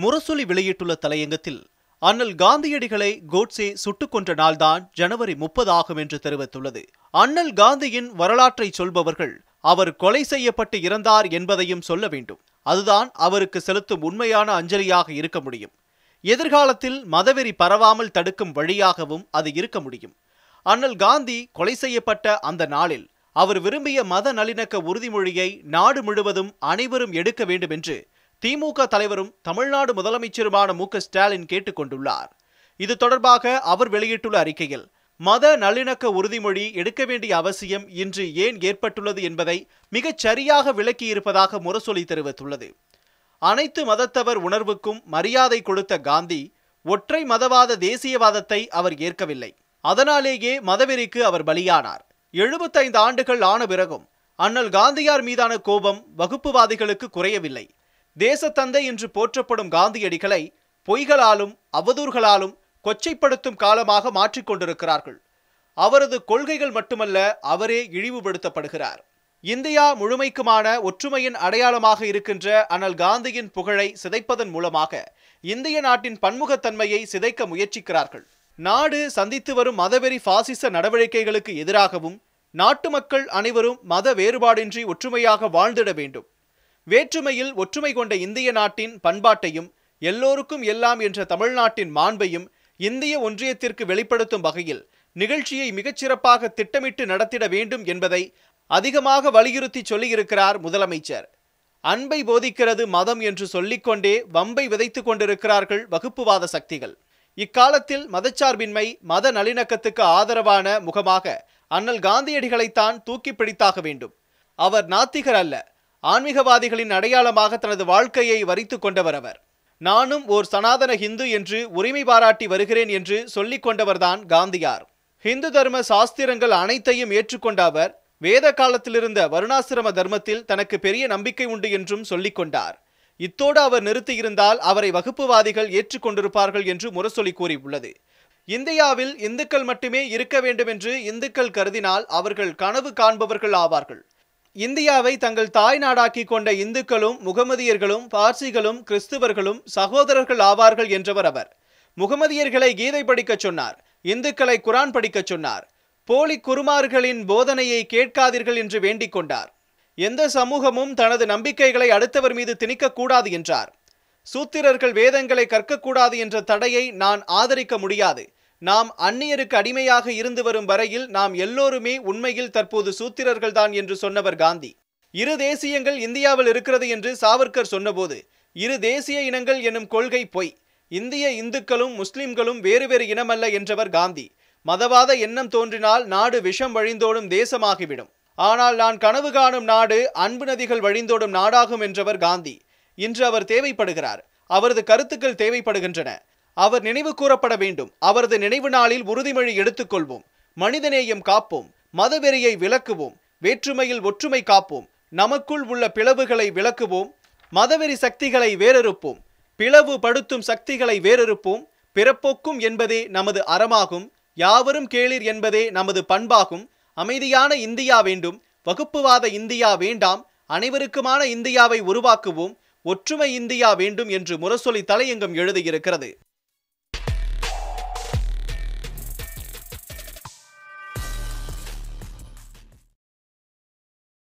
முரசொலி வெளியிட்டுள்ள தலையங்கத்தில் அண்ணல் காந்தியடிகளை கோட்சே சுட்டுக் கொன்ற நாள்தான் ஜனவரி முப்பது ஆகும் என்று தெரிவித்துள்ளது. அண்ணல் காந்தியின் வரலாற்றை சொல்பவர்கள் அவர் கொலை செய்யப்பட்டு இறந்தார் என்பதையும் சொல்ல வேண்டும். அதுதான் அவருக்கு செலுத்தும் உண்மையான அஞ்சலியாக இருக்க முடியும். எதிர்காலத்தில் மதவெறி பரவாமல் தடுக்கும் வழியாகவும் அது இருக்க முடியும். அண்ணல் காந்தி கொலை செய்யப்பட்ட அந்த நாளில் அவர் விரும்பிய மத நல்லிணக்க உறுதிமொழியை நாடு முழுவதும் அனைவரும் எடுக்க வேண்டும் என்று திமுக தலைவரும் தமிழ்நாடு முதலமைச்சருமான மு ஸ்டாலின் ஸ்டாலின் கேட்டுக்கொண்டுள்ளார். இது தொடர்பாக அவர் வெளியிட்டுள்ள அறிக்கையில் மத நல்லிணக்க உறுதிமொழி எடுக்க வேண்டிய அவசியம் இன்று ஏன் ஏற்பட்டுள்ளது என்பதை மிகச் சரியாக விளக்கியிருப்பதாக முரசொலி தெரிவித்துள்ளது. அனைத்து மதத்தவர் உணர்வுக்கும் மரியாதை கொடுத்த காந்தி ஒற்றை மதவாத தேசியவாதத்தை அவர் ஏற்கவில்லை. அதனாலேயே மதவெறிக்கு அவர் பலியானார். எழுபத்தைந்து ஆண்டுகள் ஆன பிறகும் அண்ணல் காந்தியார் மீதான கோபம் வகுப்புவாதிகளுக்கு குறையவில்லை. தேசத்தந்தை என்று போற்றப்படும் காந்தியடிகளை பொய்களாலும் அவதூறுகளாலும் கொச்சைப்படுத்தும் காலமாக மாற்றிக்கொண்டிருக்கிறார்கள் அவரது கொள்கைகள் மட்டுமல்ல அவரே இழிவுபடுத்தப்படுகிறார். இந்தியா முழுமைக்குமான ஒற்றுமையின் அடையாளமாக இருக்கின்ற அனல் காந்தியின் புகழை சிதைப்பதன் மூலமாக இந்திய நாட்டின் பன்முகத்தன்மையை சிதைக்க முயற்சிக்கிறார்கள். நாடு சந்தித்து வரும் மதவெறி பாசிச நடவடிக்கைகளுக்கு எதிராகவும் நாட்டு மக்கள் அனைவரும் மத வேறுபாடின்றி ஒற்றுமையாக வாழ்ந்திட வேண்டும். வேற்றுமையில் ஒற்றுமை கொண்ட இந்திய நாட்டின் பண்பாட்டையும் எல்லோருக்கும் எல்லாம் என்ற தமிழ்நாட்டின் மாண்பையும் இந்திய ஒன்றியத்திற்கு வெளிப்படுத்தும் வகையில் நிகழ்ச்சியை மிகச்சிறப்பாக திட்டமிட்டு நடத்திட வேண்டும் என்பதை அதிகமாக வலியுறுத்தி சொல்லியிருக்கிறார் முதலமைச்சர். அன்பை போதிக்கிறது மதம் என்று சொல்லிக்கொண்டே வம்பை விதைத்துக் கொண்டிருக்கிறார்கள் வகுப்புவாத சக்திகள். இக்காலத்தில் மதச்சார்பின்மை மத நல்லிணக்கத்துக்கு ஆதரவான முகமாக அண்ணல் காந்தியடிகளைத்தான் தூக்கி பிடித்தாக வேண்டும். அவர் நாத்திகர் அல்ல ஆன்மீகவாதிகளின் அடையாளமாக தனது வாழ்க்கையை வரித்து கொண்டவர் அவர். நானும் ஓர் சனாதன ஹிந்து என்று உரிமை பாராட்டி வருகிறேன் என்று சொல்லிக் கொண்டவர்தான் காந்தியார். ஹிந்து தர்ம சாஸ்திரங்கள் அனைத்தையும் ஏற்றுக்கொண்ட அவர் வேத காலத்திலிருந்த வருணாசிரம தர்மத்தில் தனக்கு பெரிய நம்பிக்கை உண்டு என்றும் சொல்லிக் கொண்டார். இத்தோடு அவர் நிறுத்தியிருந்தால் அவரை வகுப்புவாதிகள் ஏற்றுக்கொண்டிருப்பார்கள் என்று முரசொலி கூறியுள்ளது. இந்தியாவில் இந்துக்கள் மட்டுமே இருக்க வேண்டும் என்று இந்துக்கள் கருதினால் அவர்கள் கனவு காண்பவர்கள் ஆவார்கள். இந்தியாவை தங்கள் தாய் நாடாக்கி கொண்ட இந்துக்களும் முகமதியர்களும் பார்சிகளும் கிறிஸ்துவர்களும் சகோதரர்கள் ஆவார்கள் என்றவர் அவர். முகமதியர்களை கீதை படிக்கச் சொன்னார் இந்துக்களை குரான் படிக்கச் சொன்னார். போலி குருமார்களின் போதனையை கேட்காதீர்கள் என்று வேண்டிக் கொண்டார். எந்த சமூகமும் தனது நம்பிக்கைகளை அடுத்தவர் மீது திணிக்கக்கூடாது என்றார். சூத்திரர்கள் வேதங்களை கற்கக்கூடாது என்ற தடையை நான் ஆதரிக்க முடியாது. நாம் அந்நியருக்கு அடிமையாக இருந்து வரும் வரையில் நாம் எல்லோருமே உண்மையில் தற்போது சூத்திரர்கள்தான் என்று சொன்னவர் காந்தி. இரு தேசியங்கள் இந்தியாவில் இருக்கிறது என்று சாவர்கர் சொன்னபோது இரு தேசிய இனங்கள் எனும் கொள்கை பொய். இந்திய இந்துக்களும் முஸ்லிம்களும் வேறு வேறு இனமல்ல என்றவர் காந்தி. மதவாத எண்ணம் தோன்றினால் நாடு விஷம் வழிந்தோடும் தேசமாகிவிடும். ஆனால் நான் கனவு காணும் நாடு அன்பு நதிகள் வழிந்தோடும் நாடாகும் என்றவர் காந்தி. இன்று அவர் தேவைப்படுகிறார். அவரது கருத்துக்கள் தேவைப்படுகின்றன. அவர் நினைவு கூறப்பட வேண்டும். அவரது நினைவு நாளில் உறுதிமொழி எடுத்துக்கொள்வோம். மனிதநேயம் காப்போம். மதவெறியை விளக்குவோம். வேற்றுமையில் ஒற்றுமை காப்போம். நமக்குள் உள்ள பிளவுகளை விளக்குவோம். மதவெறி சக்திகளை வேறறுப்போம். பிளவு படுத்தும் சக்திகளை வேறறுப்போம். பிறப்போக்கும் என்பதே நமது அறமாகும். யாவரும் கேளிர் என்பதே நமது பண்பாகும். அமைதியான இந்தியா வேண்டும். வகுப்புவாத இந்தியா வேண்டாம். அனைவருக்குமான இந்தியாவை உருவாக்குவோம். ஒற்றுமை இந்தியா வேண்டும் என்று முரசொலி தலையங்கம் எழுதியிருக்கிறது.